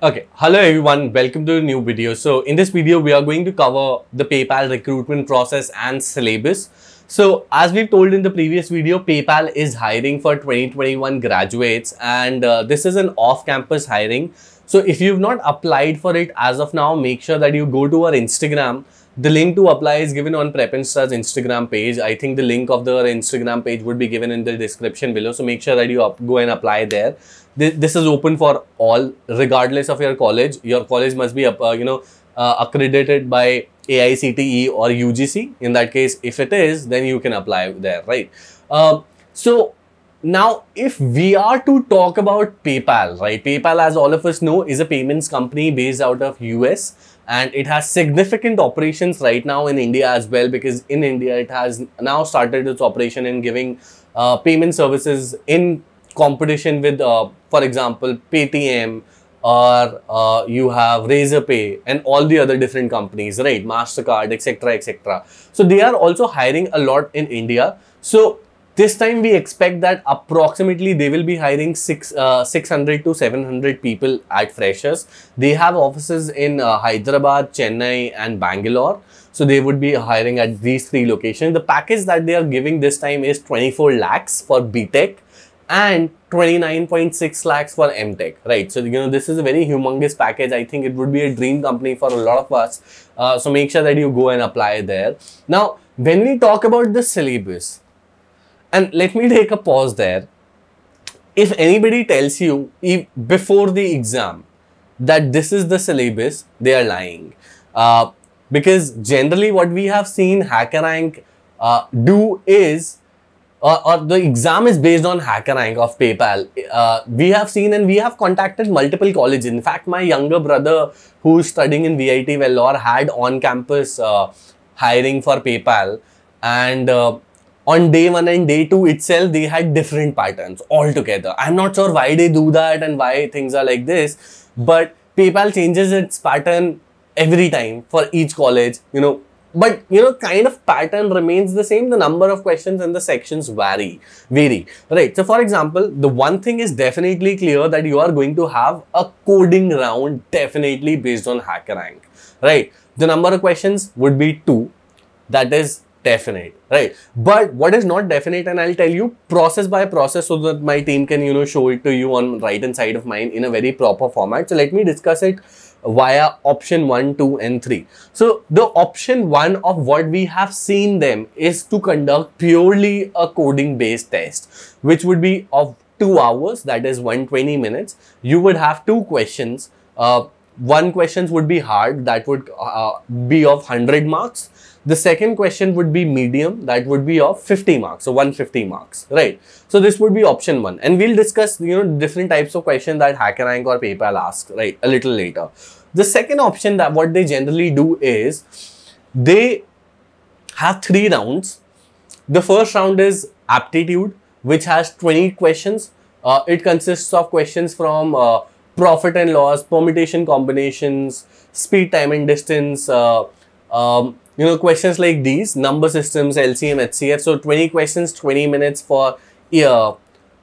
Okay, hello everyone, welcome to a new video. So in this video, we are going to cover the PayPal recruitment process and syllabus. So as we've told in the previous video, PayPal is hiring for 2021 graduates and uh, this is an off-campus hiring. So if you've not applied for it as of now, make sure that you go to our Instagram the link to apply is given on PrepInsta's Instagram page. I think the link of the Instagram page would be given in the description below. So make sure that you go and apply there. This, this, is open for all, regardless of your college. Your college must be, uh, you know, uh, accredited by AICTE or UGC. In that case, if it is, then you can apply there, right? Uh, so now, if we are to talk about PayPal, right? PayPal, as all of us know, is a payments company based out of US and it has significant operations right now in India as well because in India it has now started its operation in giving uh, payment services in competition with, uh, for example, Paytm or uh, you have Razorpay and all the other different companies, right? Mastercard, etc., etc. So they are also hiring a lot in India. So this time we expect that approximately they will be hiring six, uh, 600 to 700 people at Freshers. They have offices in uh, Hyderabad, Chennai and Bangalore. So they would be hiring at these three locations. The package that they are giving this time is 24 lakhs for BTech and 29.6 lakhs for MTech, right? So, you know, this is a very humongous package. I think it would be a dream company for a lot of us. Uh, so make sure that you go and apply there. Now, when we talk about the syllabus, and let me take a pause there. If anybody tells you before the exam that this is the syllabus, they are lying. Uh, because generally what we have seen HackerRank uh, do is uh, or the exam is based on HackerRank of PayPal. Uh, we have seen and we have contacted multiple colleges. In fact, my younger brother who is studying in VIT Vellore had on-campus uh, hiring for PayPal and uh, on day one and day two itself, they had different patterns altogether. I'm not sure why they do that and why things are like this, but PayPal changes its pattern every time for each college, you know, but you know kind of pattern remains the same. The number of questions and the sections vary vary right? So for example the one thing is definitely clear that you are going to have a coding round definitely based on HackerRank right? The number of questions would be two. That is definite right? But what is not definite and i'll tell you process by process so that my team can you know show it to you on right hand side of mine in a very proper format. So let me discuss it via option 1 2 and 3 so the option 1 of what we have seen them is to conduct purely a coding based test which would be of 2 hours that is 120 minutes. You would have two questions. Uh, one questions would be hard that would uh, be of 100 marks the second question would be medium that would be of 50 marks so 150 marks right? So this would be option one and we'll discuss you know different types of questions that hackerrank or paypal ask right a little later. The second option that what they generally do is they have three rounds. The first round is aptitude which has 20 questions. Uh, it consists of questions from uh, profit and loss, permutation combinations, speed, time and distance, uh, um, you know, questions like these, number systems, LCM, HCF. So 20 questions, 20 minutes for uh,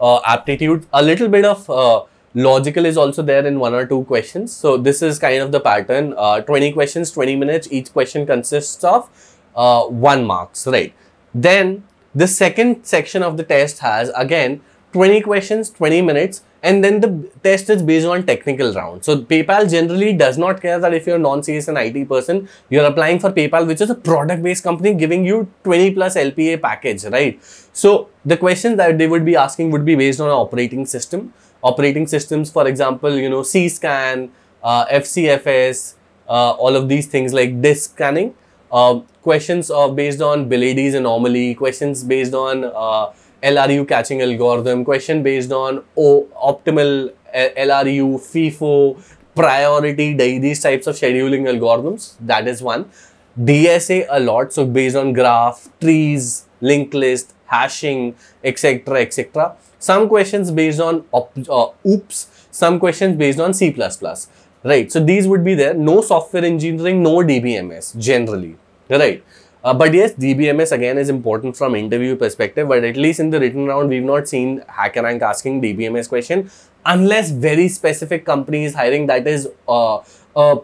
uh, aptitude. A little bit of uh, logical is also there in one or two questions. So this is kind of the pattern. Uh, 20 questions, 20 minutes. Each question consists of uh, one marks, right? Then the second section of the test has again 20 questions, 20 minutes and then the test is based on technical round. So PayPal generally does not care that if you're non-CS and IT person, you're applying for PayPal, which is a product-based company giving you 20 plus LPA package, right? So the questions that they would be asking would be based on an operating system. Operating systems, for example, you know, C-scan, uh, FCFS, uh, all of these things like disk scanning. Uh, questions are based on Belady's anomaly, questions based on uh, LRU caching algorithm, question based on o optimal LRU, FIFO, priority, these types of scheduling algorithms. That is one. DSA a lot, so based on graph, trees, linked list, hashing, etc. etc. Some questions based on uh, OOPS, some questions based on C++. Right, so these would be there. No software engineering, no DBMS generally. Right. Uh, but yes, DBMS again is important from interview perspective. But at least in the written round, we've not seen HackerRank asking DBMS question unless very specific company is hiring that is uh, a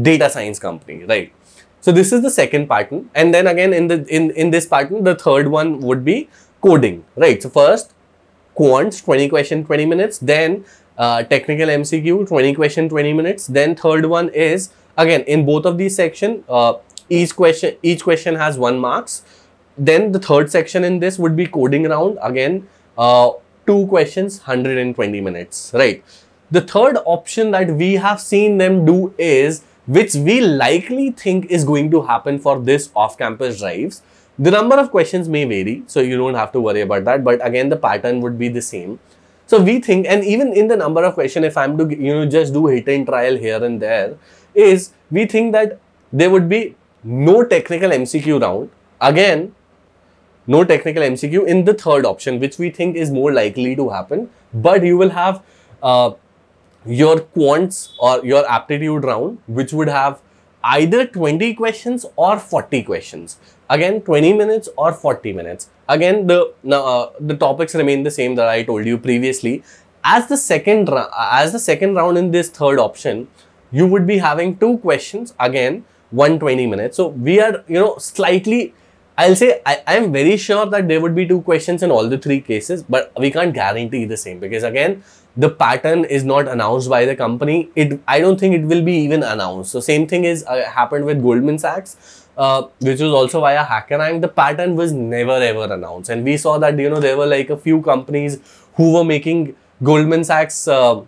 data science company, right? So this is the second pattern, and then again in the in in this pattern, the third one would be coding, right? So first quants 20 question 20 minutes then uh, technical mcq 20 question 20 minutes then third one is again in both of these section uh, each question each question has one marks then the third section in this would be coding round again uh, two questions 120 minutes right the third option that we have seen them do is which we likely think is going to happen for this off-campus drives the number of questions may vary, so you don't have to worry about that. But again, the pattern would be the same. So we think, and even in the number of question, if I'm to you know just do hit and trial here and there, is we think that there would be no technical MCQ round. Again, no technical MCQ in the third option, which we think is more likely to happen. But you will have uh, your quants or your aptitude round, which would have either 20 questions or 40 questions again 20 minutes or 40 minutes again the uh, the topics remain the same that i told you previously as the second as the second round in this third option you would be having two questions again 120 minutes so we are you know slightly I'll say I, am very sure that there would be two questions in all the three cases, but we can't guarantee the same because again, the pattern is not announced by the company. It I don't think it will be even announced. So same thing is uh, happened with Goldman Sachs, uh, which was also via HackerRank. The pattern was never ever announced, and we saw that you know there were like a few companies who were making Goldman Sachs uh,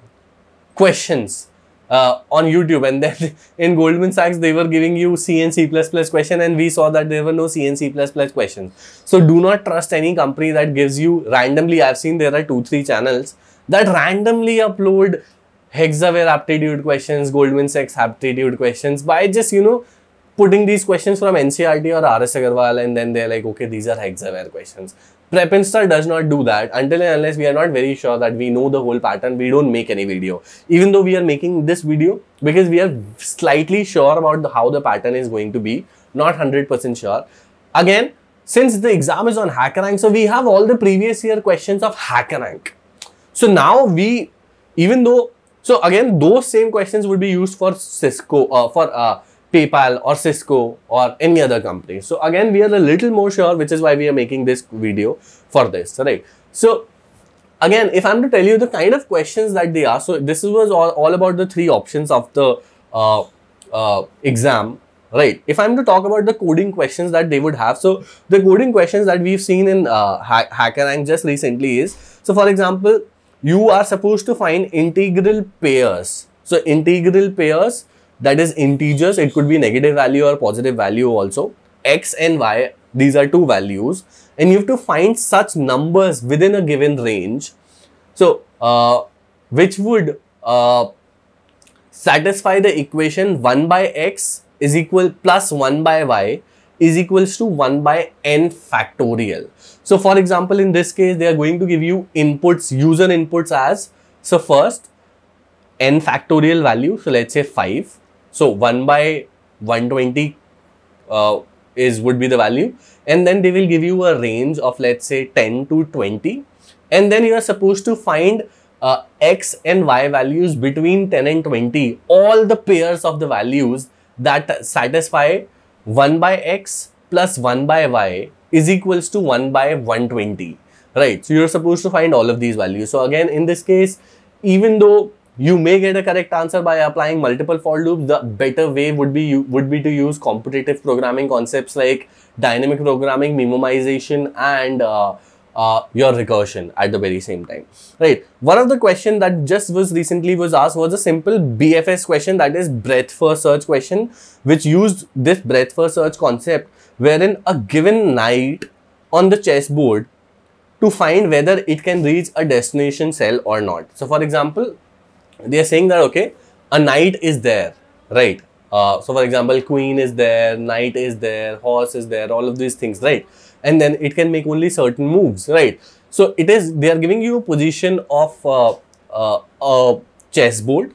questions uh, on YouTube and then in Goldman Sachs they were giving you C and C++ question and we saw that there were no C and C++ questions. So do not trust any company that gives you randomly, I've seen there are two, three channels that randomly upload Hexaware aptitude questions, Goldman Sachs aptitude questions by just, you know, putting these questions from NCERT or RS Aggarwal and then they're like, okay, these are Hexaware questions. PrepInsta does not do that until and unless we are not very sure that we know the whole pattern, we don't make any video. Even though we are making this video because we are slightly sure about the, how the pattern is going to be, not 100% sure. Again, since the exam is on HackerRank, so we have all the previous year questions of HackerRank. So now we, even though, so again, those same questions would be used for Cisco, uh, for uh, PayPal or Cisco or any other company. So again, we are a little more sure, which is why we are making this video for this, right? So again, if I'm to tell you the kind of questions that they ask, so this was all, all about the three options of the uh, uh, exam, right? If I'm to talk about the coding questions that they would have, so the coding questions that we've seen in uh, ha HackerRank just recently is, so for example, you are supposed to find integral pairs. So integral pairs that is integers. It could be negative value or positive value also. X and y these are two values. And you have to find such numbers within a given range. So uh, which would uh, satisfy the equation 1 by x is equal plus 1 by y is equals to 1 by n factorial. So for example, in this case, they are going to give you inputs, user inputs as, so first n factorial value, so let's say 5 so 1 by 120 uh, is would be the value. And then they will give you a range of let's say 10 to 20 and then you are supposed to find uh, x and y values between 10 and 20 all the pairs of the values that satisfy 1 by x plus 1 by y is equals to 1 by 120 right? So you're supposed to find all of these values. So again in this case even though you may get a correct answer by applying multiple for loops. The better way would be would be to use competitive programming concepts like dynamic programming, memoization, and uh, uh, your recursion at the very same time. Right. One of the question that just was recently was asked was a simple BFS question that is breadth first search question, which used this breadth first search concept wherein a given knight on the chessboard to find whether it can reach a destination cell or not. So for example, they are saying that okay a knight is there right? Uh, so for example queen is there knight is there horse is there all of these things right? And then it can make only certain moves right? So it is they are giving you a position of uh, uh, a chessboard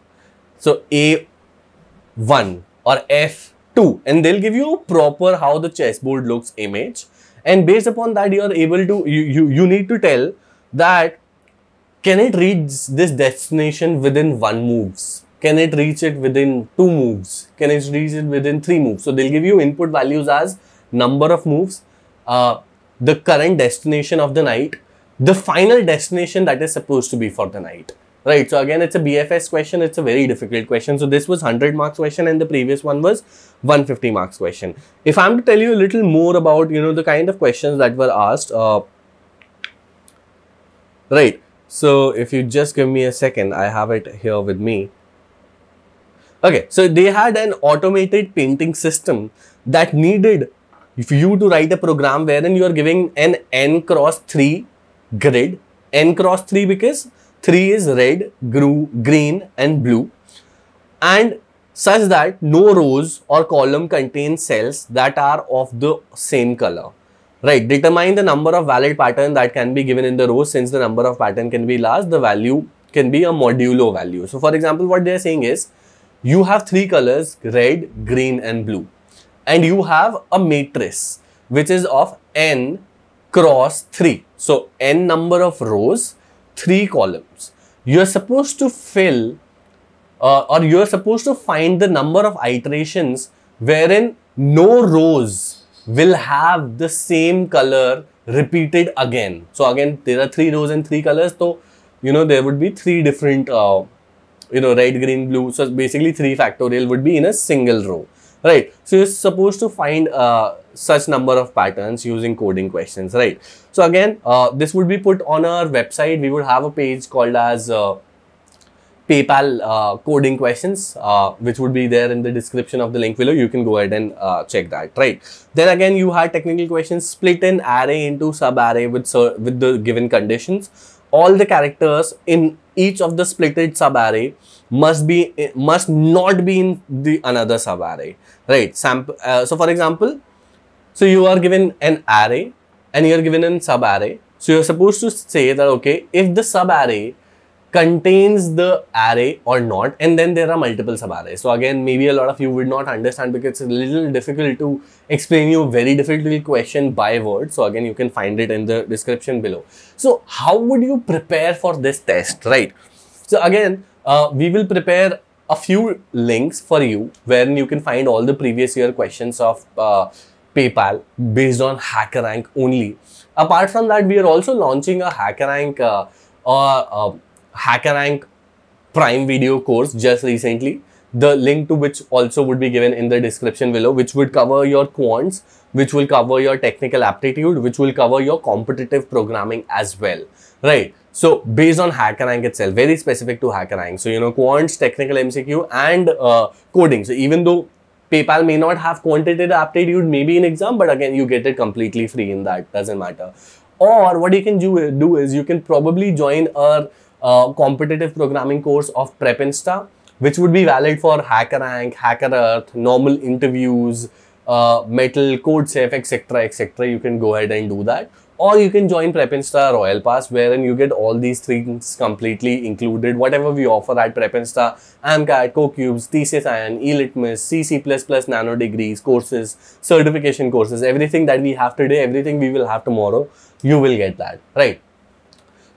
so a1 or f2 and they'll give you proper how the chessboard looks image. And based upon that you are able to you you, you need to tell that can it reach this destination within one moves? Can it reach it within two moves? Can it reach it within three moves? So they'll give you input values as number of moves uh, the current destination of the knight the final destination that is supposed to be for the knight right so again it's a bfs question. It's a very difficult question. So this was 100 marks question and the previous one was 150 marks question. If i'm to tell you a little more about you know the kind of questions that were asked uh, right so if you just give me a second i have it here with me. Okay so they had an automated painting system that needed if you to write a program wherein you are giving an n cross 3 grid. N cross 3 because 3 is red, green and blue. And such that no rows or column contain cells that are of the same color. Right, determine the number of valid pattern that can be given in the rows since the number of pattern can be large, the value can be a modulo value. So for example, what they are saying is, you have three colors, red, green and blue and you have a matrix which is of n cross 3. So n number of rows three columns. You are supposed to fill uh, or you are supposed to find the number of iterations wherein no rows will have the same color repeated again. So again, there are three rows and three colors. So, you know, there would be three different, uh, you know, red, green, blue. So basically three factorial would be in a single row right so you're supposed to find uh, such number of patterns using coding questions right so again uh, this would be put on our website we would have a page called as uh, paypal uh, coding questions uh, which would be there in the description of the link below. You can go ahead and uh, check that right? Then again you had technical questions split an array into sub array with with the given conditions. All the characters in each of the splitted sub array must be must not be in the another sub array right? Sample uh, so for example so you are given an array and you are given a sub array so you're supposed to say that okay if the sub array contains the array or not and then there are multiple sub arrays so again maybe a lot of you would not understand because it's a little difficult to explain you a very difficult question by word. So again you can find it in the description below. So how would you prepare for this test right? So again uh, we will prepare a few links for you wherein you can find all the previous year questions of uh, PayPal based on HackerRank only. Apart from that, we are also launching a HackerRank uh, uh, HackerRank Prime video course just recently. The link to which also would be given in the description below, which would cover your quants, which will cover your technical aptitude, which will cover your competitive programming as well, right? So based on HackerRank itself, very specific to HackerRank. So, you know, quants, technical MCQ and uh, coding. So even though PayPal may not have quantitative aptitude maybe in exam, but again, you get it completely free in that, doesn't matter. Or what you can do, do is you can probably join a competitive programming course of PrepInsta, which would be valid for HackerRank, HackerEarth, normal interviews, uh, Mettl, CodeChef, etc. etc. You can go ahead and do that or you can join PrepInsta Royal Pass wherein you get all these things completely included. Whatever we offer at PrepInsta, AMCAT, CoCubes, TCS iON, eLitmus, CC++, Nano Degrees, courses, certification courses, everything that we have today, everything we will have tomorrow, you will get that, right?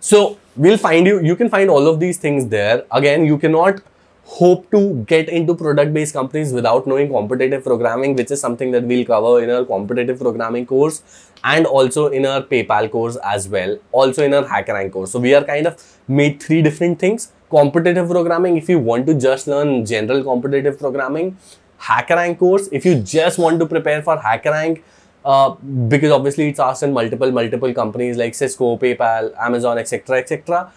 So, we'll find you, you can find all of these things there. Again, you cannot hope to get into product based companies without knowing competitive programming which is something that we'll cover in our competitive programming course and also in our paypal course as well also in our hackerrank course. So we are kind of made three different things. Competitive programming if you want to just learn general competitive programming. Hackerrank course if you just want to prepare for hackerrank uh, because obviously it's asked in multiple multiple companies like cisco paypal amazon etc etc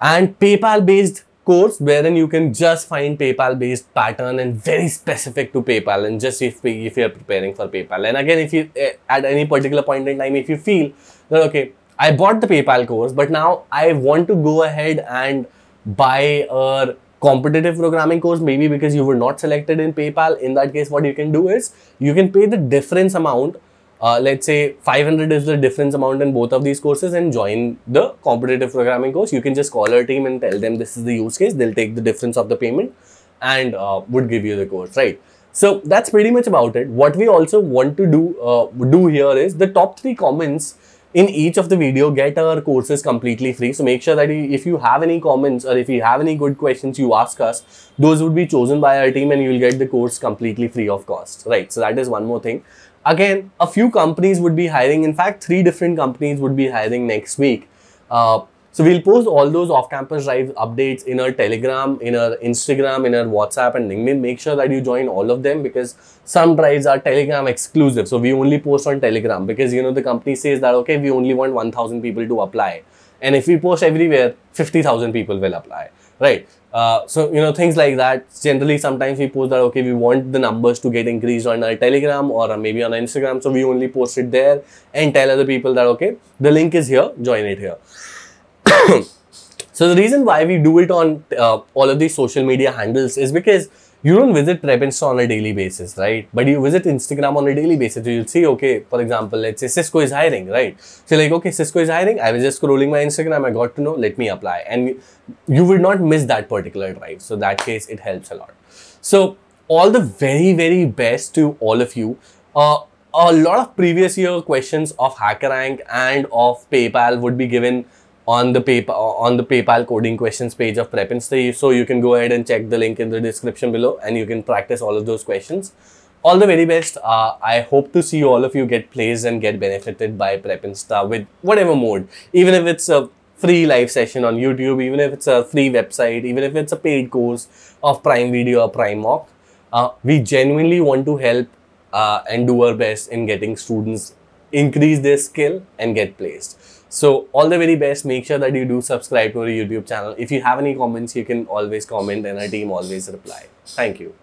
and paypal based course wherein you can just find PayPal based pattern and very specific to PayPal and just if, if you're preparing for PayPal. And again, if you eh, at any particular point in time, if you feel that, okay, I bought the PayPal course, but now I want to go ahead and buy a competitive programming course, maybe because you were not selected in PayPal. In that case, what you can do is you can pay the difference amount uh, let's say 500 is the difference amount in both of these courses and join the competitive programming course, you can just call our team and tell them this is the use case. They'll take the difference of the payment and uh, would give you the course, right? So that's pretty much about it. What we also want to do uh, do here is the top three comments in each of the video get our courses completely free. So make sure that if you have any comments or if you have any good questions you ask us those would be chosen by our team and you will get the course completely free of cost right? So that is one more thing. Again a few companies would be hiring. In fact three different companies would be hiring next week. Uh, so we'll post all those off-campus drive updates in our Telegram, in our Instagram, in our WhatsApp and LinkedIn. Make sure that you join all of them because some drives are Telegram exclusive. So we only post on Telegram because you know the company says that okay, we only want 1,000 people to apply, and if we post everywhere, 50,000 people will apply, right? Uh, so you know things like that. Generally, sometimes we post that okay, we want the numbers to get increased on our Telegram or maybe on Instagram, so we only post it there and tell other people that okay, the link is here, join it here. So the reason why we do it on uh, all of these social media handles is because you don't visit Prepinsta on a daily basis, right? But you visit Instagram on a daily basis. So you'll see, okay, for example, let's say Cisco is hiring, right? So like, okay, Cisco is hiring. I was just scrolling my Instagram. I got to know, let me apply. And you will not miss that particular drive. So that case, it helps a lot. So all the very, very best to all of you. Uh, a lot of previous year questions of HackerRank and of PayPal would be given on the PayPal on the PayPal coding questions page of Prepinsta. So you can go ahead and check the link in the description below, and you can practice all of those questions. All the very best. Uh, I hope to see all of you get placed and get benefited by Prepinsta with whatever mode, even if it's a free live session on YouTube, even if it's a free website, even if it's a paid course of Prime Video or Prime Mock. Uh, we genuinely want to help uh, and do our best in getting students increase their skill and get placed. So all the very best. Make sure that you do subscribe to our YouTube channel. If you have any comments, you can always comment and our team always reply. Thank you.